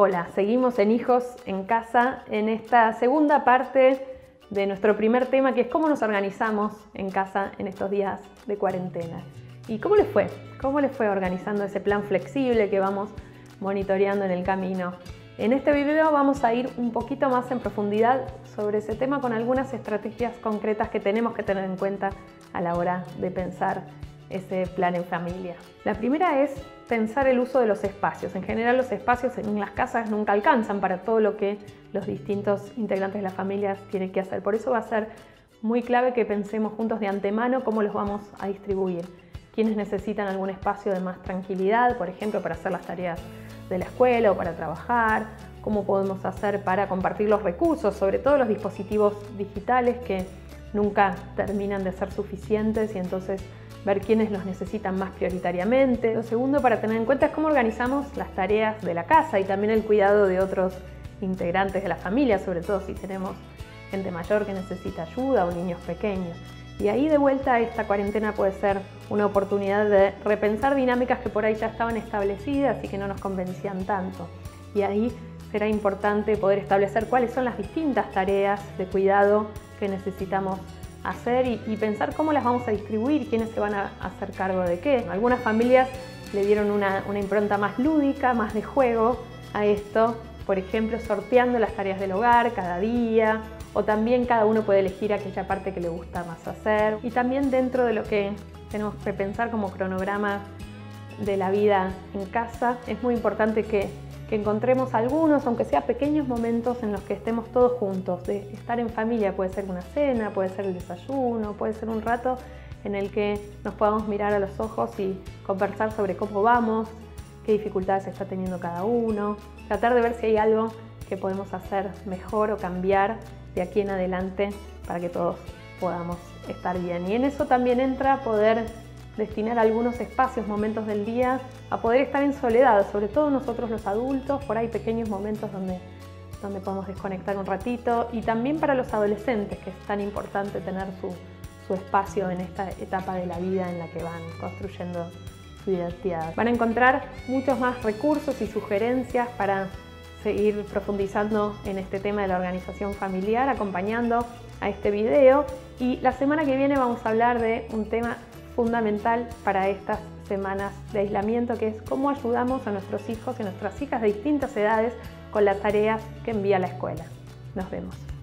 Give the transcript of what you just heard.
Hola, seguimos en Hijos en Casa en esta segunda parte de nuestro primer tema que es cómo nos organizamos en casa en estos días de cuarentena. ¿Y cómo les fue? ¿Cómo les fue organizando ese plan flexible que vamos monitoreando en el camino? En este video vamos a ir un poquito más en profundidad sobre ese tema con algunas estrategias concretas que tenemos que tener en cuenta a la hora de pensar ese plan en familia. La primera es pensar el uso de los espacios. En general los espacios en las casas nunca alcanzan para todo lo que los distintos integrantes de la familia tienen que hacer. Por eso va a ser muy clave que pensemos juntos de antemano cómo los vamos a distribuir. Quienes necesitan algún espacio de más tranquilidad, por ejemplo, para hacer las tareas de la escuela o para trabajar, cómo podemos hacer para compartir los recursos, sobre todo los dispositivos digitales que nunca terminan de ser suficientes y entonces ver quiénes los necesitan más prioritariamente. Lo segundo para tener en cuenta es cómo organizamos las tareas de la casa y también el cuidado de otros integrantes de la familia, sobre todo si tenemos gente mayor que necesita ayuda o niños pequeños. Y ahí de vuelta esta cuarentena puede ser una oportunidad de repensar dinámicas que por ahí ya estaban establecidas y que no nos convencían tanto. Y ahí será importante poder establecer cuáles son las distintas tareas de cuidado que necesitamos hacer y, pensar cómo las vamos a distribuir, quiénes se van a hacer cargo de qué. Algunas familias le dieron una, una impronta más lúdica, más de juego a esto, por ejemplo, sorteando las tareas del hogar cada día, o también cada uno puede elegir aquella parte que le gusta más hacer. Y también dentro de lo que tenemos que pensar como cronograma de la vida en casa, es muy importante que que encontremos algunos, aunque sea pequeños momentos en los que estemos todos juntos, de estar en familia, puede ser una cena, puede ser el desayuno, puede ser un rato en el que nos podamos mirar a los ojos y conversar sobre cómo vamos, qué dificultades está teniendo cada uno, tratar de ver si hay algo que podemos hacer mejor o cambiar de aquí en adelante para que todos podamos estar bien. Y en eso también entra poder destinar algunos espacios, momentos del día a poder estar en soledad, sobre todo nosotros los adultos, por ahí pequeños momentos donde, donde podemos desconectar un ratito y también para los adolescentes, que es tan importante tener su, su espacio en esta etapa de la vida en la que van construyendo su identidad. Van a encontrar muchos más recursos y sugerencias para seguir profundizando en este tema de la organización familiar, acompañando a este video. Y la semana que viene vamos a hablar de un tema fundamental para estas semanas de aislamiento, que es cómo ayudamos a nuestros hijos y nuestras hijas de distintas edades con las tareas que envía la escuela. Nos vemos.